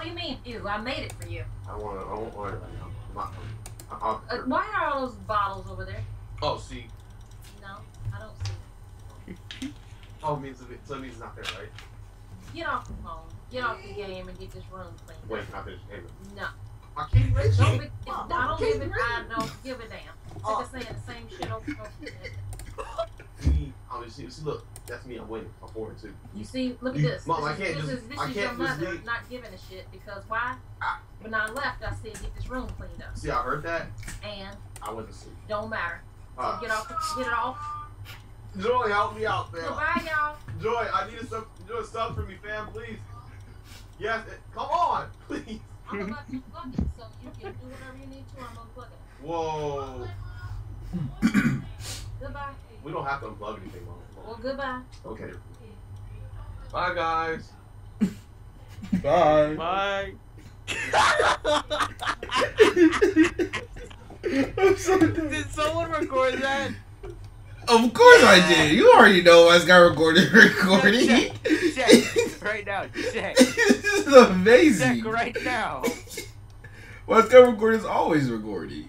What do you mean? Ew, I made it for you. I want to. I won't order it right now. I'm not- I'll- Uh, why are all those bottles over there? oh, see. No, I don't see. Oh, it means so it means it's not there, right? Get off the phone. Get off the game and get this room cleaned. Wait, I finished the game. No. I can't erase Don't be, Mom, I don't can't give a, erase I it. don't give a damn. Oh. Sick of saying the same shit over and over again. See, oh, you see, see, look, that's me. I'm winning. I'm forward too. You see, look at this. Mom, this I can't this just- is, this I is your can't just mother leave. not giving a shit because why? Ah. When I left, I said get this room cleaned up, See, I heard that. and I wasn't sleep. don't matter. So Uh, get off, get it off. Joy, help me out, man. Goodbye, y'all. Joy, I need some. Joy, stop for me, fam, please. Yes, it, come on, please. I'm about to unplug it, so you can do whatever you need to. I'm unplugging Whoa. it. Goodbye. We don't have to unplug anything, mom. Well, goodbye. Okay. Bye, guys. Bye. Bye. I'm so. Did someone record that? Of course I did. You already know I got recorded recording. Check, check right now. Check. this is amazing. Check right now. What's got recorded is always recording.